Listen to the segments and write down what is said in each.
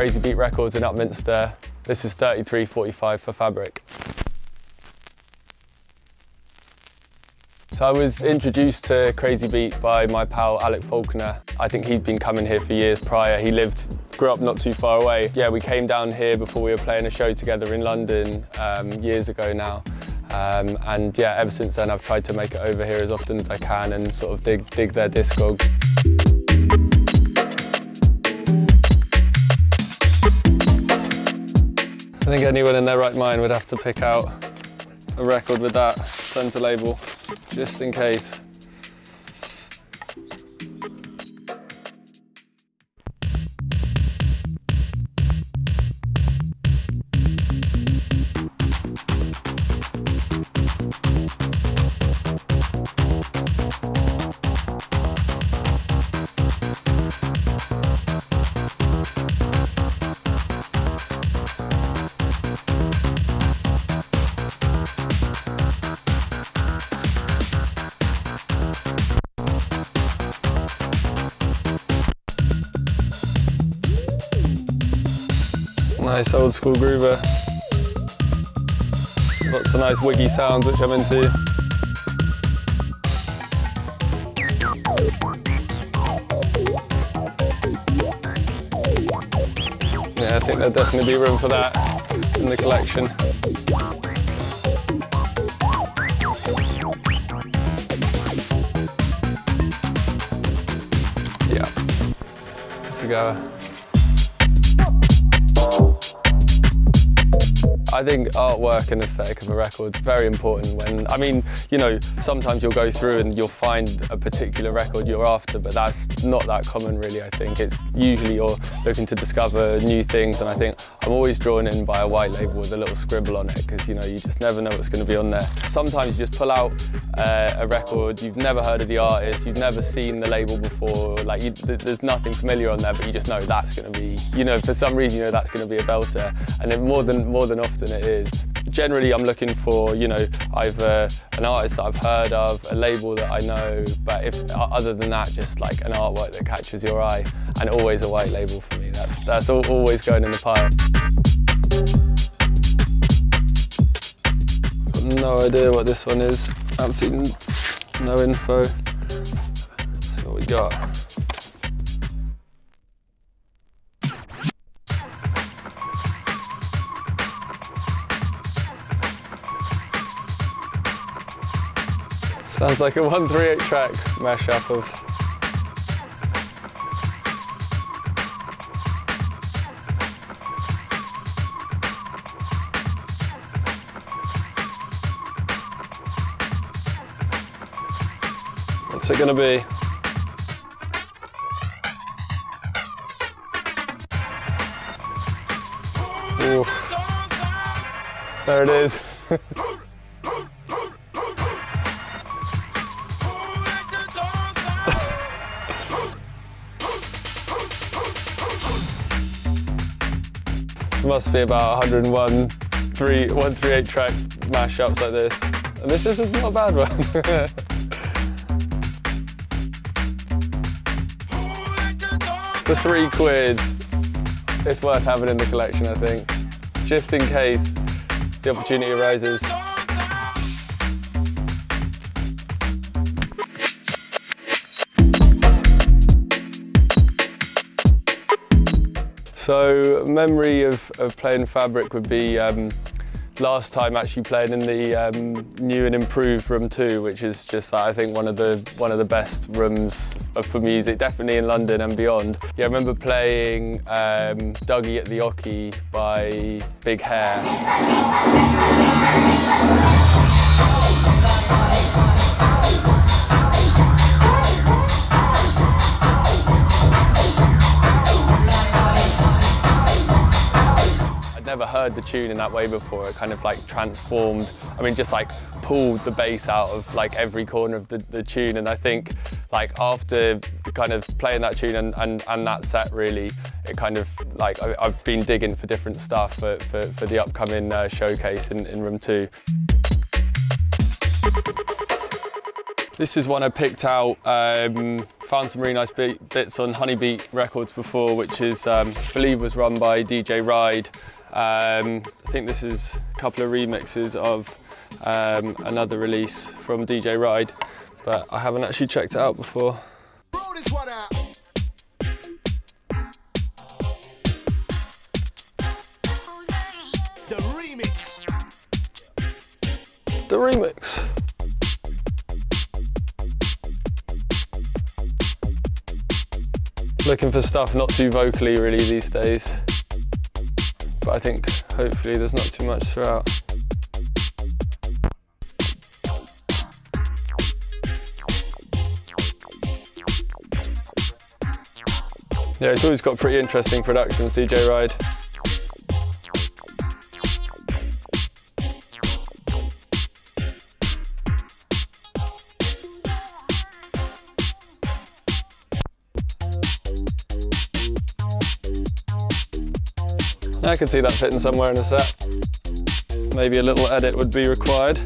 Crazy Beat Records in Upminster. This is 3345 for Fabric. So I was introduced to Crazy Beat by my pal Alec Falconer. I think he'd been coming here for years prior. He lived, grew up not too far away. Yeah, we came down here before we were playing a show together in London um, years ago now. Um, and yeah, ever since then I've tried to make it over here as often as I can and sort of dig, dig their discogs. Think anyone in their right mind would have to pick out a record with that centre label, just in case. Nice old school groover. Lots of nice wiggy sounds which I'm into. Yeah, I think there'll definitely be room for that in the collection. Yeah, that's a goer. I think artwork and aesthetic of a record is very important when, I mean, you know, sometimes you'll go through and you'll find a particular record you're after, but that's not that common really, I think. It's usually you're looking to discover new things and I think I'm always drawn in by a white label with a little scribble on it because, you know, you just never know what's going to be on there. Sometimes you just pull out uh, a record, you've never heard of the artist, you've never seen the label before, like you, th there's nothing familiar on there, but you just know that's going to be, you know, for some reason you know that's going to be a belter. And then more than, more than often it is. Generally, I'm looking for, you know, either an artist that I've heard of, a label that I know, but if uh, other than that, just like an artwork that catches your eye, and always a white label for me. That's that's always going in the pile. no idea what this one is. Absolutely no info. Let's see what we got. Sounds like a 138 track mashup of What's it gonna be? Oof. There it is. Must be about 101, three, 138 track mashups like this. And this is not a bad one. For three quid, it's worth having in the collection, I think. Just in case the opportunity arises. So memory of, of playing Fabric would be um, last time actually playing in the um, new and improved room 2 which is just I think one of the one of the best rooms for music definitely in London and beyond. Yeah I remember playing um, Dougie at the Oki by Big Hair never heard the tune in that way before. It kind of like transformed, I mean, just like pulled the bass out of like every corner of the, the tune. And I think like after kind of playing that tune and, and, and that set really, it kind of like, I, have been digging for different stuff for, for, for the upcoming uh, showcase in, in room two. This is one I picked out um, found some really nice bits on Honeybeat Records before, which is, um, I believe was run by DJ Ride. Um, I think this is a couple of remixes of um, another release from DJ Ride, but I haven't actually checked it out before. The remix. The remix. Looking for stuff not too vocally really these days, but I think hopefully there's not too much throughout. Yeah, it's always got pretty interesting productions, DJ Ride. I can see that fitting somewhere in a set. Maybe a little edit would be required.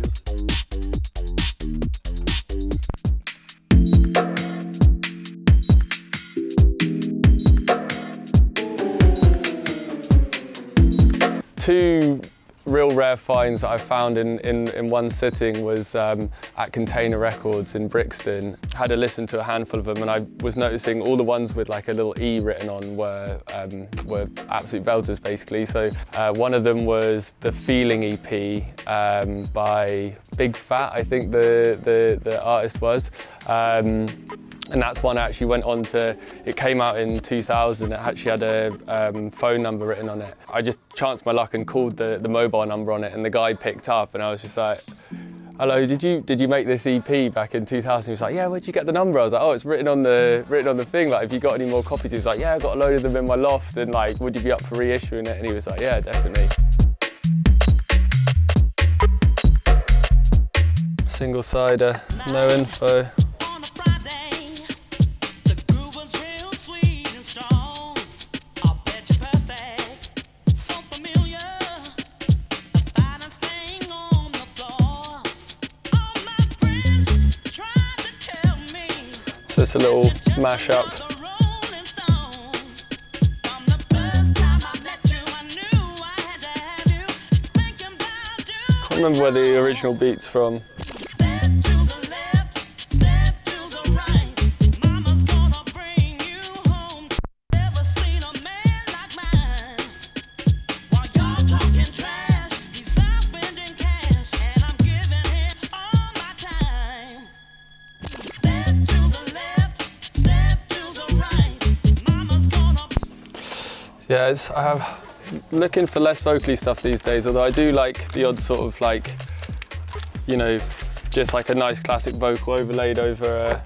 Two real rare finds that I found in, in, in one sitting was um, at Container Records in Brixton. Had a listen to a handful of them and I was noticing all the ones with like a little E written on were, um, were absolute belters basically. So uh, one of them was the Feeling EP um, by Big Fat, I think the, the, the artist was. And that's one I actually went on to, it came out in 2000, it actually had a um, phone number written on it. I just chanced my luck and called the, the mobile number on it and the guy picked up and I was just like, hello, did you did you make this EP back in 2000? He was like, yeah, where'd you get the number? I was like, oh, it's written on the written on the thing. Like, have you got any more copies? He was like, yeah, I got a load of them in my loft, and like, would you be up for reissuing it? And he was like, yeah, definitely. Single sider, no info. Just a little mashup. Can't remember where the original beat's from. Yeah, it's, I have looking for less vocally stuff these days, although I do like the odd sort of like, you know, just like a nice classic vocal overlaid over a,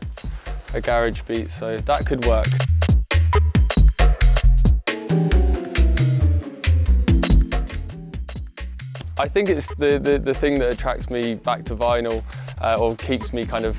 a garage beat, so that could work. I think it's the, the, the thing that attracts me back to vinyl uh, or keeps me kind of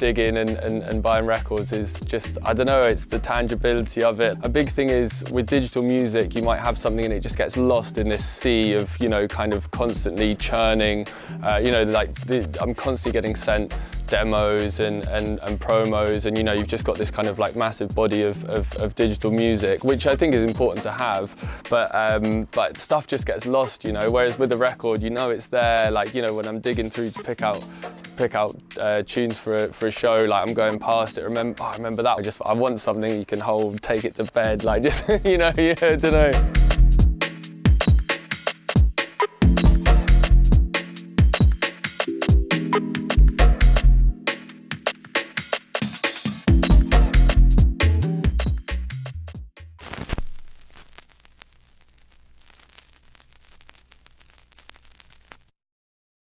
digging and, and, and buying records is just, I don't know, it's the tangibility of it. A big thing is with digital music, you might have something and it just gets lost in this sea of, you know, kind of constantly churning. Uh, you know, like the, I'm constantly getting sent demos and, and, and, promos and you know you've just got this kind of like massive body of, of, of digital music which I think is important to have but um, but stuff just gets lost you know whereas with a record you know it's there like you know when I'm digging through to pick out pick out uh, tunes for a, for a show, like I'm going past it, remember, oh, I remember that, I just, I want something you can hold, take it to bed, like just, you know, yeah, I don't know.